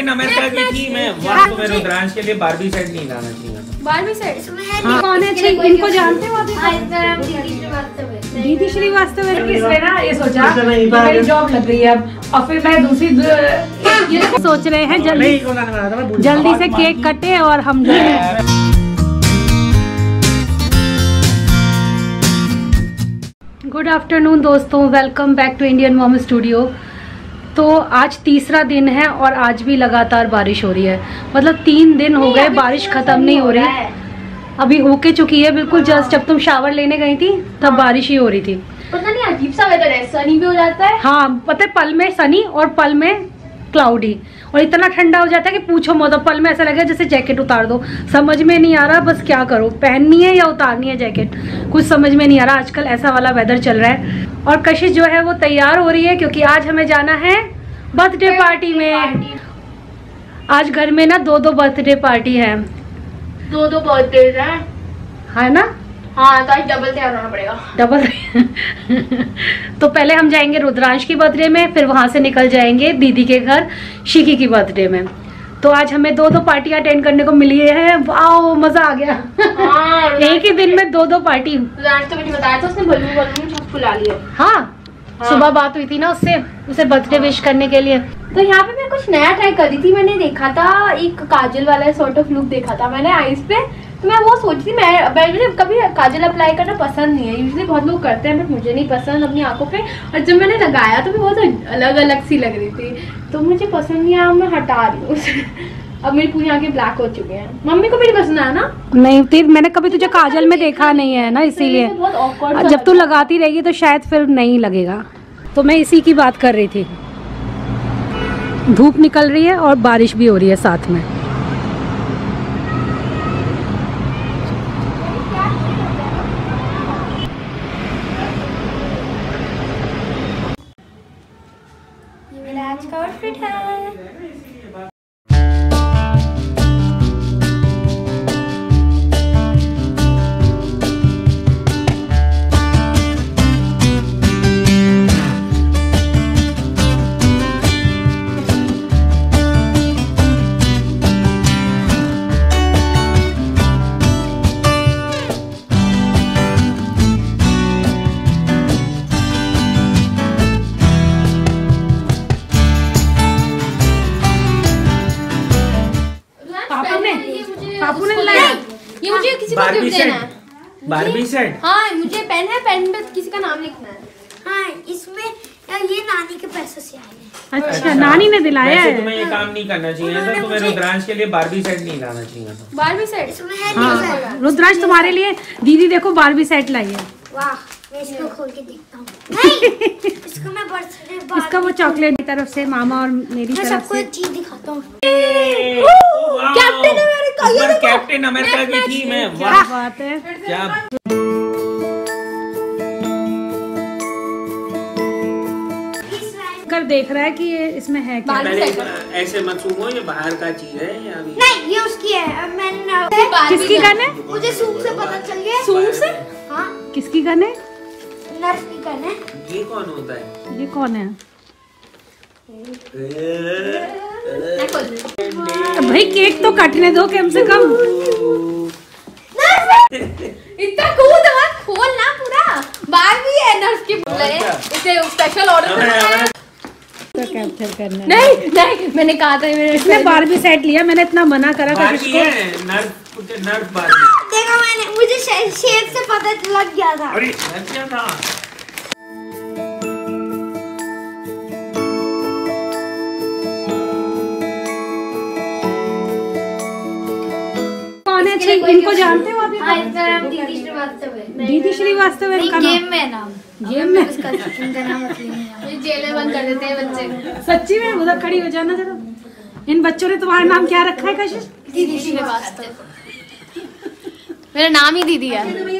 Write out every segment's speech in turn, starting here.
Captain America की थी मैं वहाँ तो मैं रुद्रांश के लिए बारबी सेट नहीं लाना चाहिए। सेट इसमें है हाँ। कौन है अच्छा? इनको जानते हो आप हाँ, दीदी श्रीवास्तव है। दीदी श्रीवास्तव है। इसलिए ना ये सोचा मेरी जॉब लग गई है अब। और फिर मैं दूसरी ये सोच रहे हैं जल्दी जल्दी से केक कटे और हम जो है गुड आफ्टरनून दोस्तों. Welcome back to Indian mom studio तो आज तीसरा दिन है और आज भी लगातार बारिश हो रही है। मतलब तीन दिन हो गए बारिश खत्म नहीं हो रही। अभी होके चुकी है बिल्कुल जस्ट जब तुम शावर लेने गई थी तब बारिश ही हो रही थी। पता नहीं अजीब सा वेदर है। सनी भी हो जाता है। हाँ पता है पल में सनी और पल में क्लाउडी और इतना ठंडा हो जाता है कि पूछो मत पल में ऐसा लगेगा जैसे जैकेट उतार दो। समझ में नहीं आ रहा बस क्या करो पहननी है या उतारनी है जैकेट? कुछ समझ में नहीं आ रहा आजकल ऐसा वाला वेदर चल रहा है। और कशिश जो है वो तैयार हो रही है क्योंकि आज हमें जाना है बर्थडे पार्टी में। आज घर में ना दो दो बर्थडे पार्टी है। दो दो बर्थडे हैं। है ना? हाँ तो आज डबल तैयार होना पड़ेगा। डबल तो पहले हम जाएँगे रुद्रांश की बर्थडे में फिर वहाँ से निकल जाएँगे दीदी के घर शिकी की बर्थडे में। तो आज हमें दो दो पार्टी अटेंड करने को मिली है। वाओ मज़ा आ गया। हाँ एक ही दिन में दो दो पार्टी तो मुझे बताया था उसने बलून बलून फुला लिया। हाँ हाँ। सुबह बात हुई थी ना उससे उसे बर्थडे विश करने के लिए। तो यहाँ पे मैं कुछ नया ट्राई कर थी मैंने देखा था एक काजल वाला सॉर्ट ऑफ़ लुक देखा था मैंने आईज पे। तो मैं वो सोच रही मैं मैं मुझे कभी काजल अप्लाई करना पसंद नहीं है। यूजली बहुत लोग करते हैं बट मुझे नहीं पसंद अपनी आँखों पे। और जब मैंने लगाया तो मैं बहुत अलग अलग सी लग रही थी। तो मुझे पसंद नहीं आया मैं हटा रही हूँ अब मेरी पूरी आँखें ब्लैक हो चुके हैं। मम्मी को भी नहीं पसंद आया ना? नहीं फिर मैंने कभी तुझे काजल में देखा नहीं है। ना इसीलिए। तो जब तू लगाती रहेगी तो शायद फिर नहीं लगेगा। तो मैं इसी की बात कर रही थी। धूप निकल रही है और बारिश भी हो रही है साथ में। किसी को गिफ्ट देना। है सेट बारबी सेट हाँ मुझे पेन है पेन पे किसी का नाम लिखना है। हाँ इसमें ये नानी के पैसों से आए हैं। अच्छा नानी ने दिलाया है। तुम्हें ये काम नहीं करना चाहिए था तुम्हें रुद्रांश के लिए बारबी सेट नहीं लाना चाहिए था बारहवीं सेट इसमें है हाँ। रुद्रांश तुम्हारे लिए दीदी देखो बारबी सेट लाई है। वाह। मैं इसको खोल के देखता हूँ। नहीं इसको मैं बर्थडे इसका वो चॉकलेट की तरफ़ से मामा और मेरी मैं तरफ़ सबको से। एक चीज़ दिखाता हूँ। कैप्टन अमेरिका ये कैप्टन अमेरिका की थी मैं क्या वाह बात है। क्या कर देख रहा है कि ये इसमें है क्या? पहले ऐसे मत सूंघो ये बाहर का चीज़ है ये अभी। नहीं ये उसकी है। मैंने किसकी गन? है मुझे सूप से पता चल गया। सूंघ से? हाँ। किसकी गन? है नर्स की है ये कौन होता है? ये कौन। भाई केक तो कटने दो कम से कम। इतना कूद मत खोल ना पूरा। बारहवीं है नर्स की बोल रहे हैं इसे स्पेशल ऑर्डर करना है तो कैप्चर करना नहीं नहीं मैंने कहा था मैंने इसने बारबी सेट लिया मैंने इतना मना करा था इसको नर्स नर्स बारबी देखा मैंने मुझे शेप से पता लग गया था। अरे था। कौन है इनको जानते हो आप हाँ दीदी श्रीवास्तव है। है गेम में नाम। गेम में? है। जेल बंद कर देते हैं बच्चे। सच्ची में? उधर खड़ी हो जाना जरा। इन बच्चों ने तुम्हारा नाम क्या रखा है कशिश? दीदी श्रीवास्तव। मेरा नाम ही दीदी है।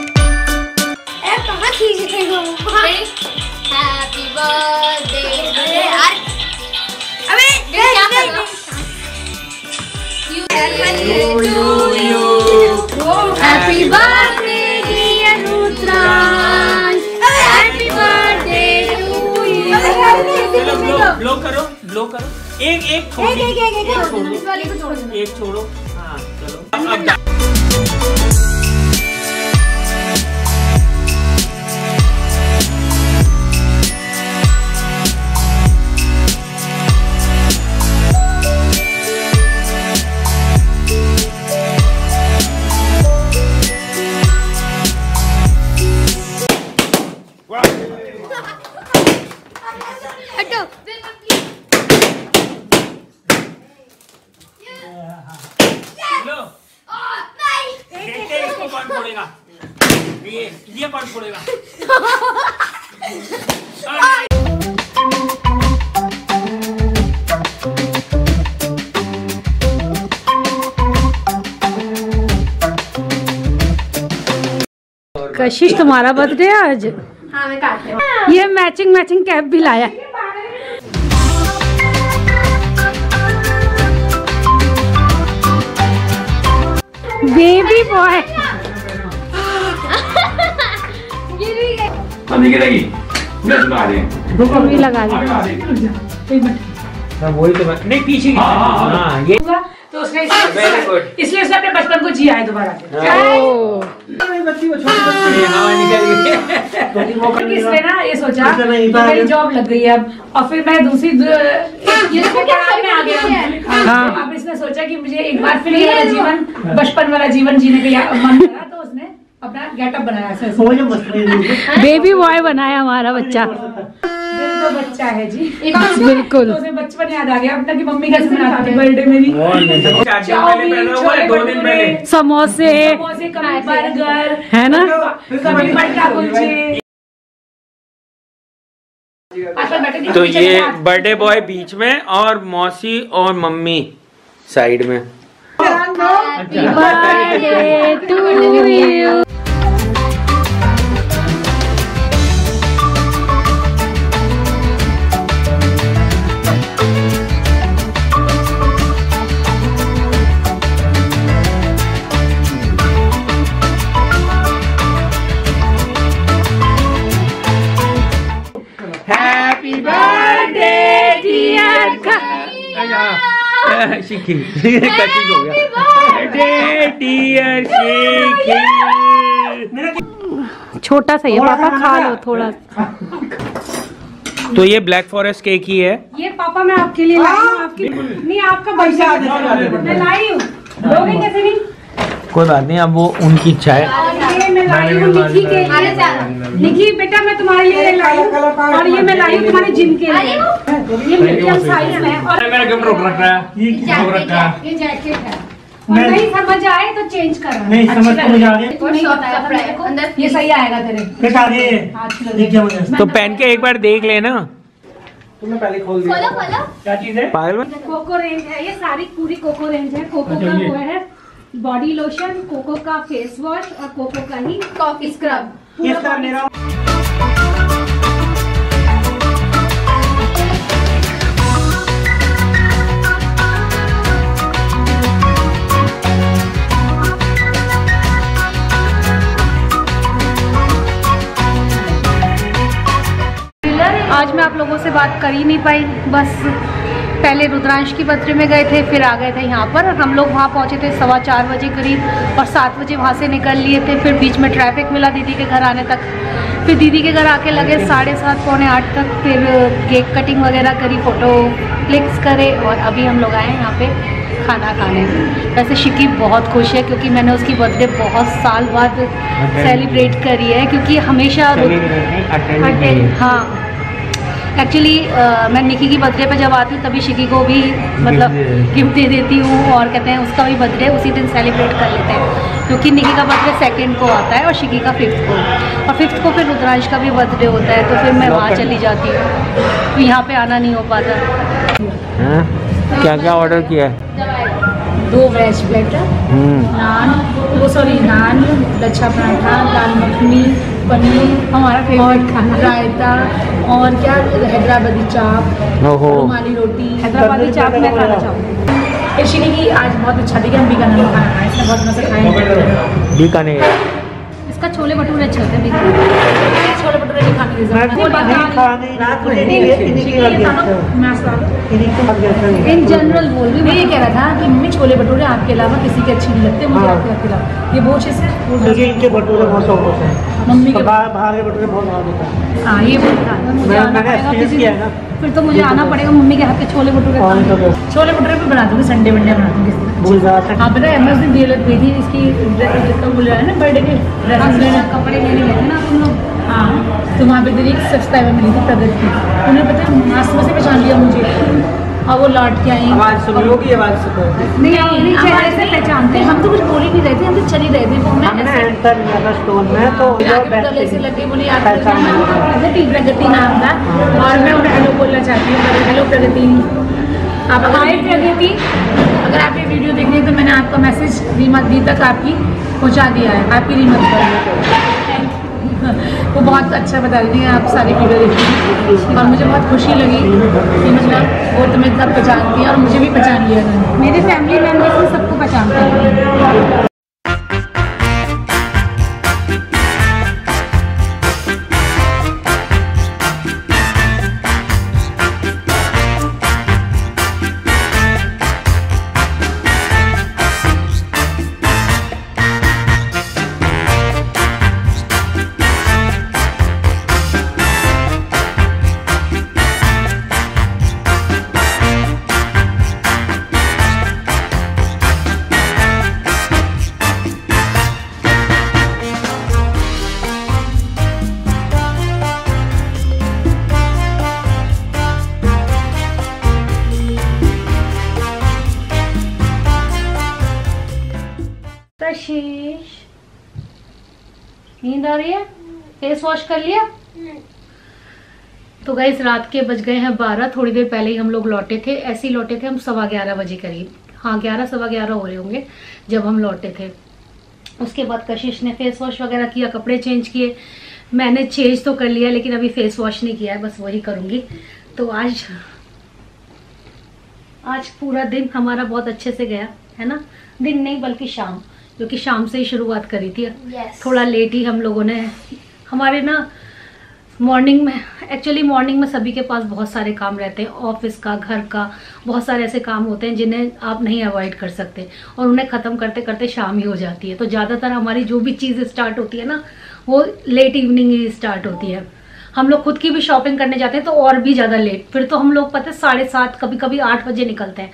ए कहाँ ब्लो करो ब्लो करो। एक एक छोड़ एक- एक- एक- एक छोड़। एक छोड़ो हाँ चलो। कशिश तुम्हारा बर्थडे है आज। हाँ मैं काटती हूँ। ये मैचिंग मैचिंग कैप भी लाया। बेबी बॉय हूँ। लगा दी। वही तो मैं- नहीं पीछे की हाँ ये तो उसने इसलिए उसने अपने बचपन को जिया है दोबारा गई। क्योंकि इसने ना ये सोचा मेरी जॉब लग गई है अब। और फिर मैं दूसरी दु- ये देखो क्या में आ गया हाँ। अब इसने सोचा कि मुझे एक बार फिर जीवन बचपन वाला जीवन जीने का मन करा तो उसने अपना गेटअप बनाया बेबी बॉय बनाया हमारा बच्चा। तो बच्चा है जी। बिल्कुल। तो बचपन याद आ गया। अपना कि मम्मी कैसे बनाती थी बर्थडे मेरी? समोसे समोसे बर्गर। है ना? बैठे तो ये बर्थडे बॉय बीच में और मौसी और मम्मी साइड में। Birthday to you happy birthday dear Shikhi Kashish हो गया बर्थडे डियर शिखी छोटा सा ही है पापा खा लो थोड़ा तो ये ब्लैक फॉरेस्ट केक ही है। ये पापा मैं आपके लिए लाई हूँ आपकी नहीं आपका बर्थडे मैं लाई हूँ। लोगे कैसे नहीं कोई बात नहीं अब वो उनकी इच्छा है। निकी के लिए निकी बेटा मैं तुम्हारे लिए लाई और ये मैं लाई तुम्हारे जिम के लिए। ये मीडियम साइज़ में और मेरा गिफ्ट रोक रखा है। ये जैकेट है। नहीं समझ आए तो चेंज करो नहीं, समझ तो मुझे आ गया। ये सही आएगा तेरे। बेटा ये तो पहन के एक बार देख लेना। तुमने पहले खोल दिया। खोलो खोलो। क्या चीज़ है? पागल कोको रेंज है ये सारी पूरी कोको रेंज है। कोको अच्छा, का। वो है। बॉडी लोशन कोको का फेस वॉश और कोको का ही कॉफ़ी स्क्रब। मेरा आज मैं आप लोगों से बात कर ही नहीं पाई बस। पहले रुद्रांश की बर्थडे में गए थे फिर आ गए थे यहाँ पर। हम लोग वहाँ पहुँचे थे सवा चार बजे करीब और सात बजे वहाँ से निकल लिए थे। फिर बीच में ट्रैफ़िक मिला दीदी के घर आने तक। फिर दीदी के घर आके लगे साढ़े सात पौने आठ तक। फिर केक कटिंग वगैरह करी फ़ोटो क्लिक्स करे और अभी हम लोग आए हैं यहाँ पे खाना खाने। वैसे शिकी बहुत खुश है क्योंकि मैंने उसकी बर्थडे बहुत साल बाद सेलिब्रेट करी है क्योंकि हमेशा हाँ। एक्चुअली मैं निकी की बर्थडे पे जब आती हूँ तभी शिकी को भी मतलब गिफ्ट दे देती हूँ और कहते हैं उसका भी बर्थडे उसी दिन सेलिब्रेट कर लेते हैं। क्योंकि निकी का बर्थडे सेकंड को आता है और शिकी का फिफ्थ को। और फिफ्थ को फिर रुद्रांश का भी बर्थडे होता है तो फिर मैं वहाँ चली जाती हूँ। तो यहाँ पर आना नहीं हो पाता। क्या क्या ऑर्डर किया है? दो वेज प्लेटर नान वो सॉरी नान लच्छा पराठा दाल मखनी पनीर हमारा फेवरेट खाना। रायता और क्या हैदराबादी चाप रुमाली रोटी हैदराबादी चाप मैं खाना चाहूँगी। इसी ने की आज बहुत अच्छा दिखा हम बीकानेर में खाना खाया इसने बहुत मज़ा खाया। बीकानेर। इसका छोले भटूरे अच्छे होते हैं बिल्कुल। छोले भटूरे नहीं खाने की तो इन जनरल बोल रही मैं हूँ ये कह रहा था कि मम्मी छोले भटूरे आपके अलावा किसी के अच्छे नहीं लगते। मुझे हाँ। आपके अलावा। ये वो चीज़ है। क्योंकि इनके भटूरे बहुत शौक होते हैं। मम्मी तो के बाहर के भटूरे बहुत स्वाद होता है। हाँ ये बोलता है मुझे। है। फिर तो मुझे आना पड़ेगा मम्मी के हाथ के छोले भटूरे खाने। तो क्या, छोले भटूरे भी बना दूँगी संडे वनडे बना दूँगी। भूल रहा हाँ पता है गई थी इसकी बोल रहा है ना बर्थडे के अच्छा, कपड़े लेने गए थे ना तुम लोग। हाँ। तो वहाँ पे दिन एक सब्सक्राइबर मिली थी प्रगति की। उन्हें पता है मास्क में से पहचान लिया मुझे। और वो लौट के आई। आवाज़ सुन लोगी आवाज़ सुनो। नहीं नहीं चेहरे से पहचानते हैं। हम तो कुछ बोल ही नहीं रहे थे हम तो चल ही रहे थे। वो मैं हमने ऐसे एंटर किया था स्टोर में तो जो गले से। लगे बोली आप। प्रगति प्रगति नाम था। और मैं उन्हें हेलो बोलना चाहती हूँ हेलो प्रगति। आप हाय प्रगति। अगर आप ये वीडियो देख रहे हैं तो मैंने आपका मैसेज रीमा दी तक आपकी पहुँचा दिया है। आपकी रीमत पर वो बहुत अच्छा बता रही थी आप सारी वीडियो देखी और मुझे बहुत खुशी लगी कि मतलब वो तुम्हें सब पहचानती है और मुझे भी पहचान लिया मेरे फैमिली मेंबर्स में सबको पहचानते हैं। नींद आ रही है? फेस वॉश कर लिया? तो गई रात के बज गए हैं बारह। थोड़ी देर पहले ही हम लोग लौटे थे। ऐसे ही लौटे थे हम सवा ग्यारह बजे करीब। हाँ ग्यारह, सवा ग्यारह हो रहे होंगे जब हम लौटे थे। उसके बाद कशिश ने फेस वॉश वगैरह किया, कपड़े चेंज किए। मैंने चेंज तो कर लिया, लेकिन अभी फेस वॉश नहीं किया है, बस वही करूँगी। तो आज आज पूरा दिन हमारा बहुत अच्छे से गया, है ना? दिन नहीं, बल्कि शाम। क्योंकि शाम से ही शुरुआत करी थी। Yes. थोड़ा लेट ही हम लोगों ने हमारे ना मॉर्निंग में एक्चुअली मॉर्निंग में सभी के पास बहुत सारे काम रहते हैं। ऑफ़िस का घर का बहुत सारे ऐसे काम होते हैं जिन्हें आप नहीं अवॉइड कर सकते। और उन्हें ख़त्म करते करते शाम ही हो जाती है। तो ज़्यादातर हमारी जो भी चीज़ स्टार्ट होती है ना वो लेट इवनिंग ही स्टार्ट होती है। हम लोग खुद की भी शॉपिंग करने जाते हैं तो और भी ज़्यादा लेट फिर तो हम लोग पता है साढ़े सात कभी कभी आठ बजे निकलते हैं।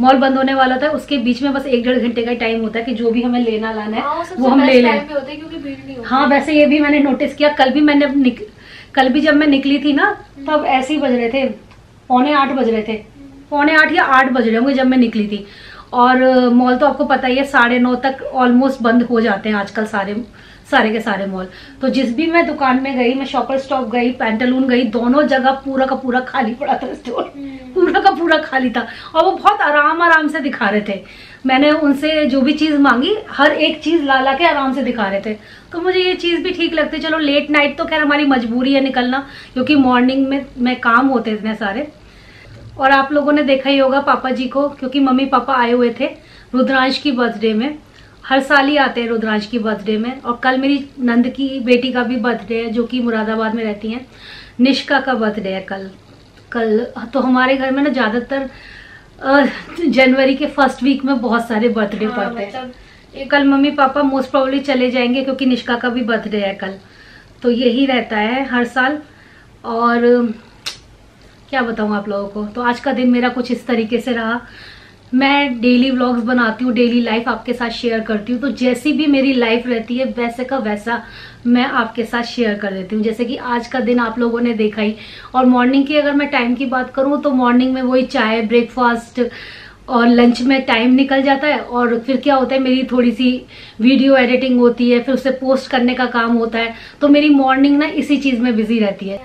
मॉल बंद होने वाला है उसके बीच में बस एक डेढ़ घंटे का टाइम होता है कि जो भी हमें लेना लाना हाँ, है वो हम ले लें। हैं हाँ वैसे ये भी मैंने नोटिस किया कल भी मैंने निक... कल भी जब मैं निकली थी ना तब ऐसे ही बज रहे थे। पौने आठ बज रहे थे। पौने आठ या आठ बज रहे होंगे जब मैं निकली थी। और मॉल तो आपको पता ही है साढ़े नौ तक ऑलमोस्ट बंद हो जाते हैं आजकल सारे। सारे के सारे मॉल तो जिस भी मैं दुकान में गई मैं शॉपर स्टॉप गई पैंटालून गई दोनों जगह पूरा का पूरा खाली पड़ा था स्टोर पूरा का पूरा खाली था। और वो बहुत आराम आराम से दिखा रहे थे। मैंने उनसे जो भी चीज़ मांगी हर एक चीज़ ला ला के आराम से दिखा रहे थे। तो मुझे ये चीज़ भी ठीक लगती चलो लेट नाइट तो खैर हमारी मजबूरी है निकलना क्योंकि मॉर्निंग में मैं काम होते इतने सारे। और आप लोगों ने देखा ही होगा पापा जी को क्योंकि मम्मी पापा आए हुए थे रुद्रांश की बर्थडे में। हर साल ही आते हैं रुद्रांश की बर्थडे में और कल मेरी नंद की बेटी का भी बर्थडे है जो कि मुरादाबाद में रहती हैं। निष्का का बर्थडे है कल। कल तो हमारे घर में ना ज़्यादातर जनवरी के फ़र्स्ट वीक में बहुत सारे बर्थडे हाँ, पड़ते हैं। मतलब ये कल मम्मी पापा मोस्ट प्रोबेबली चले जाएँगे क्योंकि निष्का का भी बर्थडे है कल। तो यही रहता है हर साल। और क्या बताऊँ आप लोगों को? तो आज का दिन मेरा कुछ इस तरीके से रहा। मैं डेली व्लॉग्स बनाती हूँ डेली लाइफ आपके साथ शेयर करती हूँ तो जैसी भी मेरी लाइफ रहती है, वैसे का वैसा मैं आपके साथ शेयर कर देती हूँ। जैसे कि आज का दिन आप लोगों ने देखा ही, और मॉर्निंग की अगर मैं टाइम की बात करूँ तो मॉर्निंग में वही चाय ब्रेकफास्ट और लंच में टाइम निकल जाता है, और फिर क्या होता है, मेरी थोड़ी सी वीडियो एडिटिंग होती है, फिर उसे पोस्ट करने का काम होता है तो मेरी मॉर्निंग ना इसी चीज़ में बिज़ी रहती है।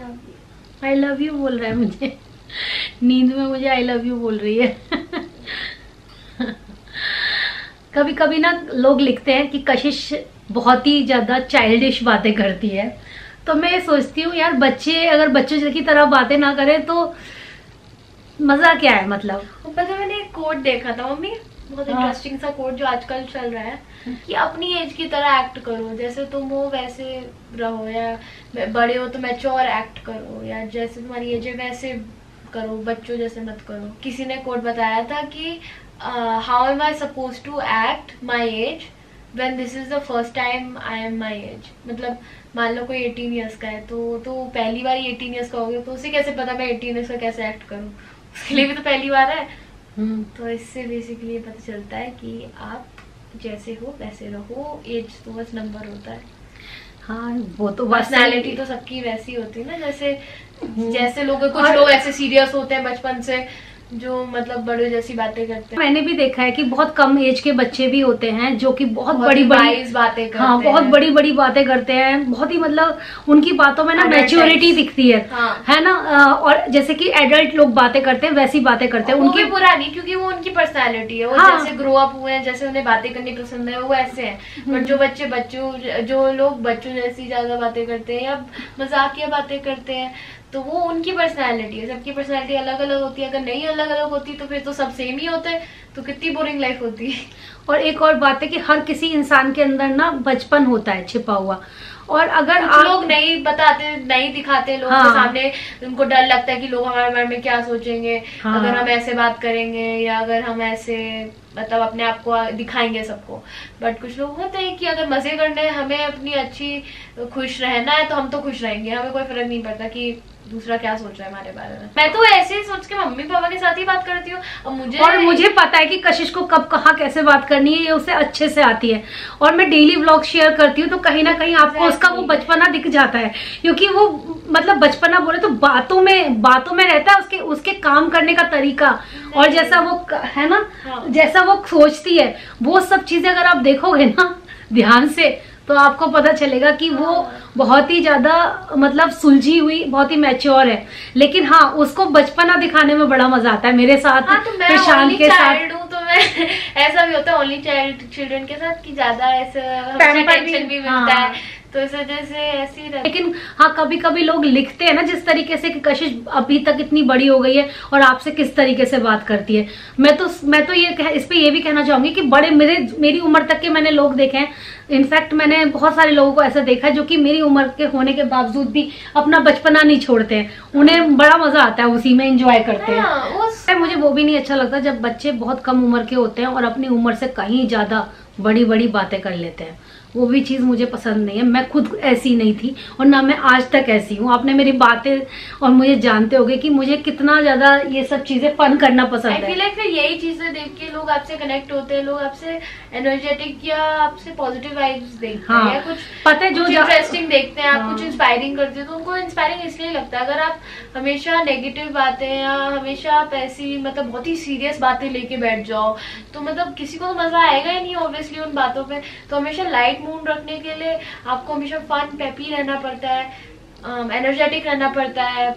आई लव यू बोल रहा है मुझे। नींद में मुझे आई लव यू बोल रही है। कभी कभी ना लोग लिखते हैं कि कशिश बहुत ही ज़्यादा चाइल्डिश बातें करती है। तो मैं सोचती हूँ यार बच्चे अगर बच्चों की तरह बातें ना करें तो मज़ा क्या है मतलब? ऊपर से मैंने एक कोट देखा था मम्मी बहुत हाँ। इंटरेस्टिंग सा कोट जो आजकल चल रहा है कि अपनी एज की तरह एक्ट करो जैसे तुम हो वैसे रहो या बड़े हो तो मैच्योर एक्ट करो या जैसे तुम्हारी एज है वैसे करो बच्चों जैसे मत करो। किसी ने कोट बताया था कि how am I suppose to act my age when this is the first time I am my age मतलब मान लो कोई 18 इयर्स का है तो तो पहली बार 18 इयर्स का हो गया तो उसे कैसे पता मैं 18 इयर्स का कैसे एक्ट करूँ? उसके लिए भी तो पहली बार है। हम्म। तो इससे बेसिकली पता चलता है कि आप जैसे हो वैसे रहो एज तो बस नंबर होता है। हाँ वो तो पर्सनैलिटी तो सबकी वैसी होती है ना जैसे हम्म। जैसे लोग कुछ लोग ऐसे सीरियस होते हैं बचपन से जो मतलब बड़े जैसी बातें करते हैं मैंने भी देखा है कि बहुत कम एज के बच्चे भी होते हैं जो कि बहुत बहुत बड़ी बड़ी बातें करते हाँ बहुत हैं। बड़ी बड़ी बातें करते हैं बहुत ही मतलब उनकी बातों में ना मैच्योरिटी दिखती है हाँ। है ना और जैसे कि एडल्ट लोग बातें करते हैं वैसी बातें करते हैं उनकी बुरा नहीं क्योंकि वो उनकी पर्सनैलिटी है वो हाँ। जैसे ग्रो अप हुए हैं जैसे उन्हें बातें करनी पसंद है वो ऐसे हैं हम्म। बट जो बच्चे बच्चों जो लोग बच्चों जैसी ज़्यादा बातें करते हैं या मजाकिया बातें करते हैं तो वो उनकी पर्सनैलिटी है सबकी पर्सनैलिटी अलग अलग होती है। अगर नहीं अलग अलग होती तो फिर तो सब सेम ही होते तो कितनी बोरिंग लाइफ होती है। और एक और बात है कि हर किसी इंसान के अंदर ना बचपन होता है छिपा हुआ। और अगर आप लोग नहीं बताते नहीं दिखाते लोगों हाँ। के सामने उनको डर लगता है कि लोग हमारे बारे में क्या सोचेंगे। हाँ। अगर हम ऐसे बात करेंगे या अगर हम ऐसे मतलब अपने आप को दिखाएँगे सबको। बट कुछ लोग होते हैं कि अगर मज़े करने हमें अपनी अच्छी खुश रहना है तो हम तो खुश रहेंगे। हमें कोई फ़र्क नहीं पड़ता कि दूसरा क्या सोच रहा है हमारे बारे में? मैं तो ऐसे ही सोच के मम्मी पापा के साथ ही बात करती हूँ। और मुझे और मुझे पता है कि कशिश को कब कहाँ कैसे बात करनी है ये उसे अच्छे से आती है। और मैं डेली व्लॉग शेयर करती हूँ तो कहीं ना कहीं आपको उसका वो बचपना दिख जाता है। क्योंकि वो मतलब बचपना बोले तो बातों में बातों में रहता है उसके उसके काम करने का तरीका। और जैसा वो है ना? हाँ। जैसा वो सोचती है वो सब चीज़ें अगर आप देखोगे ना ध्यान से तो आपको पता चलेगा कि वो बहुत ही ज़्यादा मतलब सुलझी हुई बहुत ही मैच्योर है। लेकिन हाँ उसको बचपना दिखाने में बड़ा मज़ा आता है। मेरे साथ हाँ तो मैं प्रशांत के साथ हूँ तो मैं ऐसा भी होता है ओनली चाइल्ड चिल्ड्रन के साथ कि ज़्यादा ऐसा भी- टेंशन भी मिलता हाँ। है तो इस वजह से ऐसी ही रहता है। लेकिन हाँ कभी कभी लोग लिखते हैं ना जिस तरीके से कि कशिश अभी तक इतनी बड़ी हो गई है और आपसे किस तरीके से बात करती है। मैं तो मैं तो ये कह, इस पे ये भी कहना चाहूँगी कि बड़े मेरे मेरी उम्र तक के मैंने लोग देखे हैं। इनफैक्ट मैंने बहुत सारे लोगों को ऐसा देखा है जो कि मेरी उम्र के होने के बावजूद भी अपना बचपना नहीं छोड़ते हैं। उन्हें बड़ा मज़ा आता है उसी में इंजॉय करते हैं। हाँ, वो अरे मुझे वो भी नहीं अच्छा लगता जब बच्चे बहुत कम उम्र के होते हैं और अपनी उम्र से कहीं ज़्यादा बड़ी बड़ी बातें कर लेते हैं। वो भी चीज़ मुझे पसंद नहीं है। मैं खुद ऐसी नहीं थी और ना मैं आज तक ऐसी हूँ। आपने मेरी बातें और मुझे जानते होगे कि मुझे कितना ज़्यादा ये सब चीज़ें फन करना पसंद है। लाइक फिर यही चीज़ें देख के लोग आपसे कनेक्ट होते हैं लोग आपसे एनर्जेटिक या आपसे पॉजिटिव वाइब्स देखते हाँ, हैं। कुछ पता है जो इंटरेस्टिंग देखते हैं आप हाँ। कुछ इंस्पायरिंग करते हैं तो उनको इंस्पायरिंग इसलिए लगता है। अगर आप हमेशा नेगेटिव बातें या हमेशा आप ऐसी मतलब बहुत ही सीरियस बातें लेके बैठ जाओ तो मतलब किसी को तो मज़ा आएगा ही नहीं ऑब्वियसली उन बातों पर तो हमेशा लाइट मूड रखने के लिए आपको हमेशा फन पैपी रहना पड़ता है एनर्जेटिक रहना पड़ता है।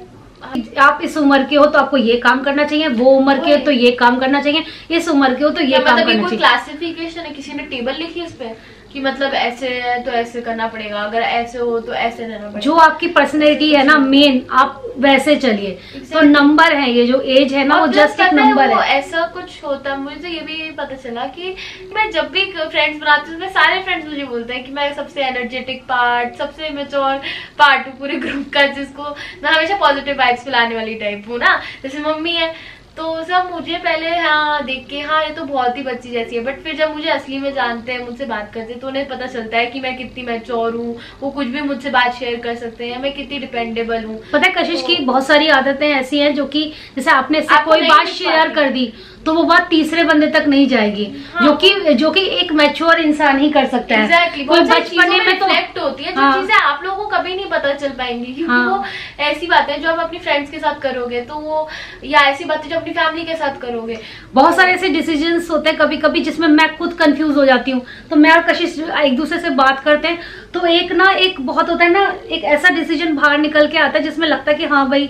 आप इस उम्र के हो तो आपको ये काम करना चाहिए वो उम्र के हो तो ये काम करना चाहिए इस उम्र के हो तो ये काम मतलब करना चाहिए। क्लासिफिकेशन है? किसी ने टेबल लिखी है इस पे? कि मतलब ऐसे है तो ऐसे करना पड़ेगा अगर ऐसे हो तो ऐसे रहना पड़ेगा। जो आपकी पर्सनैलिटी है ना मेन आप वैसे चलिए। तो नंबर है ये जो एज है ना वो जस्ट एक नंबर है ऐसा कुछ होता है मुझे तो ये भी पता चला कि मैं जब भी फ्रेंड्स बनाती हूँ सारे फ्रेंड्स मुझे बोलते हैं कि मैं सबसे एनर्जेटिक पार्ट सबसे मेच्योर पार्ट हूँ पूरे ग्रुप का जिसको मैं हमेशा पॉजिटिव वाइब्स फैलाने वाली टाइप हूँ ना। जैसे मम्मी है तो सब मुझे पहले हाँ देख के हाँ ये तो बहुत ही बच्ची जैसी है बट फिर जब मुझे असली में जानते हैं मुझसे बात करते हैं तो उन्हें पता चलता है कि मैं कितनी मैच्योर हूँ वो कुछ भी मुझसे बात शेयर कर सकते हैं मैं कितनी डिपेंडेबल हूँ। पता है कशिश तो, की बहुत सारी आदतें ऐसी हैं जो कि जैसे आपने कोई बात शेयर कर दी तो वो बात तीसरे बंदे तक नहीं जाएगी। हाँ। जो कि जो कि एक मैच्योर इंसान ही कर सकता है। एग्जैक्टली कोई बचपने में में तो होती है जो हाँ। चीज़ें आप लोगों को कभी नहीं पता चल पाएँगी क्योंकि हाँ। वो ऐसी बातें जो आप अपनी फ्रेंड्स के साथ करोगे तो वो या ऐसी बातें जो अपनी फैमिली के साथ करोगे। बहुत सारे ऐसे डिसीज़न होते हैं कभी कभी जिसमें मैं खुद कंफ्यूज हो जाती हूँ। तो मैं और कशिश एक दूसरे से बात करते हैं। तो एक ना एक बहुत होता है ना एक ऐसा डिसीज़न बाहर निकल के आता है जिसमें लगता है कि हाँ भाई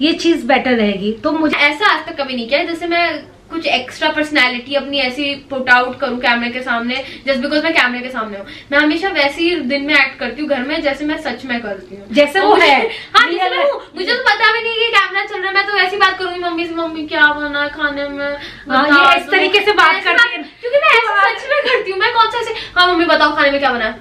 ये चीज़ बेटर रहेगी। तो मुझे ऐसा आज तक कभी नहीं किया जैसे मैं कुछ एक्स्ट्रा पर्सनैलिटी अपनी ऐसी पुट आउट करूँ कैमरे के सामने जस्ट बिकॉज़ मैं कैमरे के सामने हूँ। मैं हमेशा वैसे ही दिन में एक्ट करती हूँ घर में जैसे मैं सच में करती हूँ। जैसे वो है। हाँ जैसे मैं हूँ। मुझे तो पता भी नहीं कि कैमरा चल रहा है। मैं तो ऐसी बात करूँगी मम्मी से मम्मी क्या बना खाने में? हाँ, ये इस। तरीके से बात करती है। क्योंकि मैं सच में करती हूँ। मैं कौन सा ऐसे हाँ मम्मी बताओ खाने में क्या बना है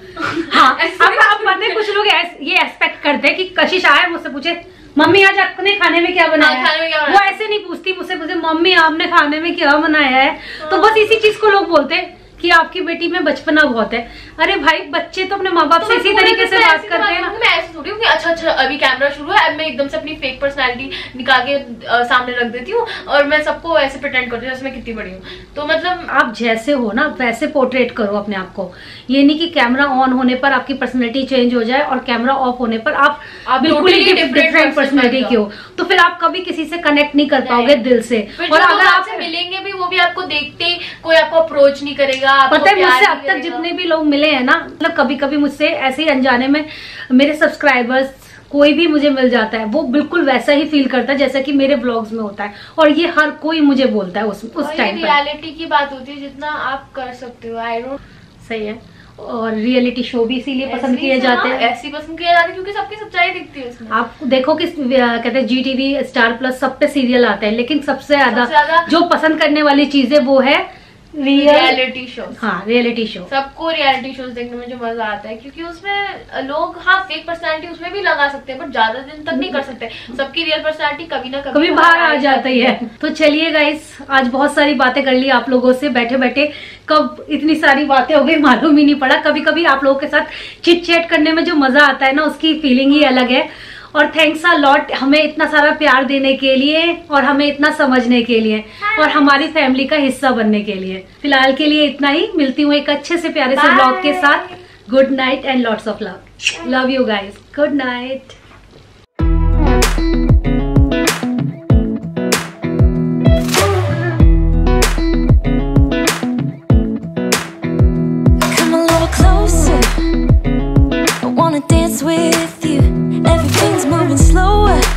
हाँ अब पता है कुछ लोग ये एक्सपेक्ट करते हैं कि कशिश आए मुझसे पूछे मम्मी आज आपने खाने में क्या बनाया हाँ, खाने में क्या है?" बनाया वो ऐसे नहीं पूछती मुझसे मुझे मम्मी आपने खाने में क्या बनाया है? तो बस इसी चीज़ को लोग बोलते हैं। कि आपकी बेटी में बचपना बहुत है। अरे भाई बच्चे तो अपने माँ बाप से इसी तरीके से बात करते हैं ना। मैं ऐसे थोड़ी हूँ कि अच्छा अच्छा अभी कैमरा शुरू है अब मैं एकदम से अपनी फेक पर्सनालिटी निकाल के सामने रख देती हूँ और मैं सबको ऐसे प्रिटेंड करती हूँ जैसे मैं कितनी बड़ी हूँ। तो मतलब आप जैसे हो ना वैसे पोर्ट्रेट करो अपने आप को। ये नहीं कि कैमरा ऑन होने पर आपकी पर्सनैलिटी चेंज हो जाए और कैमरा ऑफ़ होने पर आप बिल्कुल ही डिफरेंट पर्सनैलिटी की हो। तो फिर आप कभी किसी से कनेक्ट नहीं कर पाओगे दिल से। और अगर आपसे मिलेंगे भी वो भी आपको देखते ही कोई आपको अप्रोच नहीं करेगा। आपको पता है मुझसे अब तक जितने भी लोग मिले हैं ना मतलब कभी कभी मुझसे ऐसे ही अनजाने में मेरे सब्सक्राइबर्स कोई भी मुझे मिल जाता है वो बिल्कुल वैसा ही फील करता है जैसा कि मेरे ब्लॉग्स में होता है। और ये हर कोई मुझे बोलता है उस उस टाइम पर। रियलिटी की बात होती है जितना आप कर सकते हो आई डोंट सही है। और रियलिटी शो भी इसीलिए पसंद किए जाते हैं। ऐसी पसंद किए जाते हैं क्योंकि सबकी सच्चाई दिखती है उसमें। आप देखो कि कहते हैं जी टीवी स्टार प्लस सब पे सीरियल आते हैं लेकिन सबसे ज़्यादा जो पसंद करने वाली चीज़ें वो है रियलिटी शो हाँ रियलिटी शो सबको रियलिटी शोज़ देखने में जो मज़ा आता है क्योंकि उसमें लोग हाँ फेक पर्सनालिटी उसमें भी लगा सकते हैं बट ज़्यादा दिन तक नहीं कर सकते। सबकी रियल पर्सनालिटी कभी ना कभी, कभी बाहर आ जाती है। तो चलिए गाइस आज बहुत सारी बातें कर ली आप लोगों से बैठे बैठे कब इतनी सारी बातें हो गई मालूम ही नहीं पड़ा। कभी कभी आप लोगों के साथ चिट चैट करने में जो मज़ा आता है ना उसकी फीलिंग ही अलग है। और थैंक्स आ लॉट हमें इतना सारा प्यार देने के लिए और हमें इतना समझने के लिए और हमारी फैमिली का हिस्सा बनने के लिए। फ़िलहाल के लिए इतना ही। मिलती हूँ एक अच्छे से प्यारे से ब्लॉग के साथ। Good night and lots of love love you guys good night with you. moving slower.